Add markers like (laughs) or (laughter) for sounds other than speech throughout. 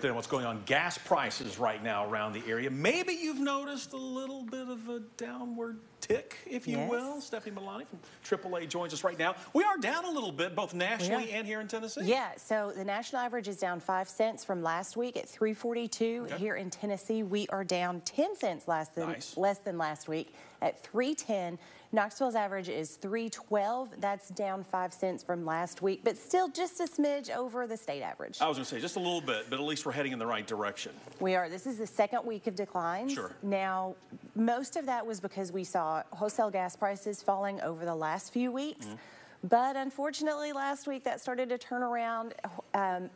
Then what's going on gas prices right now around the area. Maybe you've noticed a little bit of a downward tick, if you Yes. will. Stephanie Milani from AAA joins us right now. We are down a little bit, both nationally and here in Tennessee. Yeah, so the national average is down five cents from last week at 342. Okay. Here in Tennessee, we are down 10 cents less than, Nice. less than last week at 310. Knoxville's average is 312. That's down five cents from last week, but still just a smidge over the state average. I was going to say just a little bit, but at least we're heading in the right direction. We are. This is the second week of declines. Sure. Now, most of that was because we saw wholesale gas prices falling over the last few weeks. Mm-hmm. But unfortunately, last week that started to turn around. Um,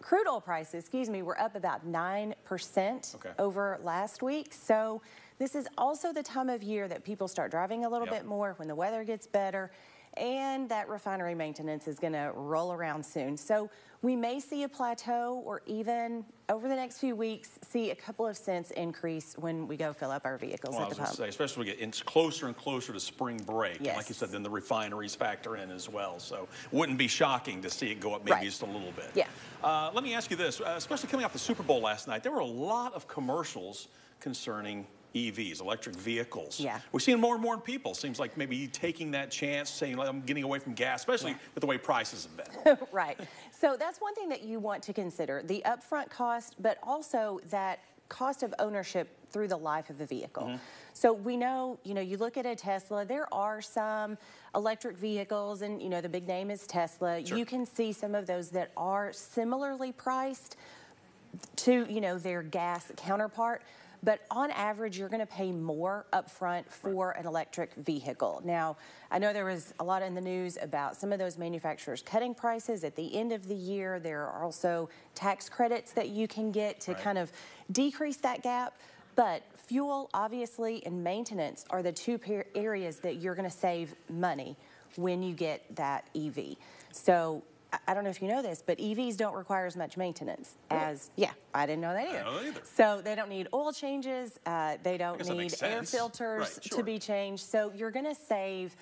crude oil prices, excuse me, were up about 9% Okay. over last week. So this is also the time of year that people start driving a little Yep. bit more when the weather gets better. And that refinery maintenance is going to roll around soon. So we may see a plateau or even over the next few weeks see a couple of cents increase when we go fill up our vehicles Well, I at was the pump. say, especially when we get inch closer and closer to spring break. And like you said, then the refineries factor in as well. So wouldn't be shocking to see it go up maybe Right. just a little bit. Yeah. Uh, let me ask you this, uh, especially coming off the Super Bowl last night, there were a lot of commercials concerning EVs, electric vehicles. Yeah. We're seeing more and more people. Seems like maybe taking that chance, saying, I'm getting away from gas, especially with the way prices have been. (laughs) right. So that's one thing that you want to consider the upfront cost, but also that cost of ownership through the life of the vehicle. Mm-hmm. So we know, you know, you look at a Tesla, there are some electric vehicles, and, you know, the big name is Tesla. Sure. You can see some of those that are similarly priced to you know their gas counterpart but on average you're going to pay more upfront for an electric vehicle. Now i know there was a lot in the news about some of those manufacturers cutting prices at the end of the year. There are also tax credits that you can get to Right. kind of decrease that gap. But fuel obviously and maintenance are the two areas that you're going to save money when you get that ev so I- I don't know if you know this, but EVs don't require as much maintenance as, yeah, I didn't know that either. know that either. So they don't need oil changes, uh, they don't need air filters Right, to be changed. So you're going to save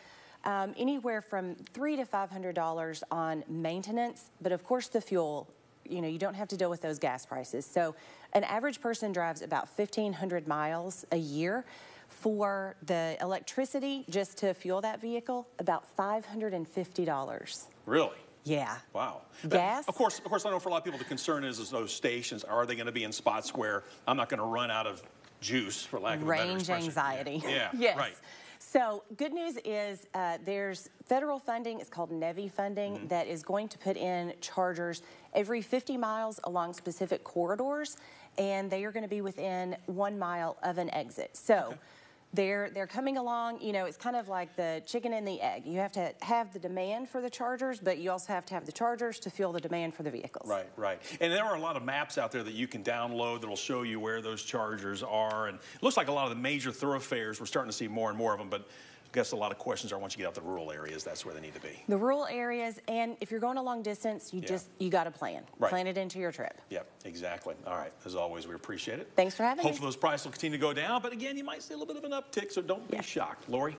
um, anywhere from three to five hundred dollars on maintenance, but of course the fuel. You know, you don't have to deal with those gas prices. So, an average person drives about 1,500 miles a year. For the electricity, just to fuel that vehicle, about $550. Really? Yeah. Wow. But, Gas? Of course, of course, I know for a lot of people the concern is, is those stations, are they going to be in spots where I'm not going to run out of juice, for lack of a better range expression? anxiety. Yeah, (laughs) yes. right. So, good news is uh, there's federal funding, it's called NEVI funding, Mm-hmm. that is going to put in chargers every 50 miles along specific corridors, and they are going to be within one mile of an exit. So, they're, they're coming along, you know, it's kind of like the chicken and the egg. You have to have the demand for the chargers, but you also have to have the chargers to fuel the demand for the vehicles. Right, right. And there are a lot of maps out there that you can download that'll show you where those chargers are. And it looks like a lot of the major thoroughfares, we're starting to see more and more of them. But guess a lot of questions are once you get out to the rural areas, that's where they need to be. The rural areas, and if you're going a long distance, you Yeah. just, you got to plan. Right. Plan it into your trip. Yep, exactly. All right. As always, we appreciate it. Thanks for having me. Hopefully those prices will continue to go down. But again, you might see a little bit of an uptick, so don't Yeah. be shocked. Lori?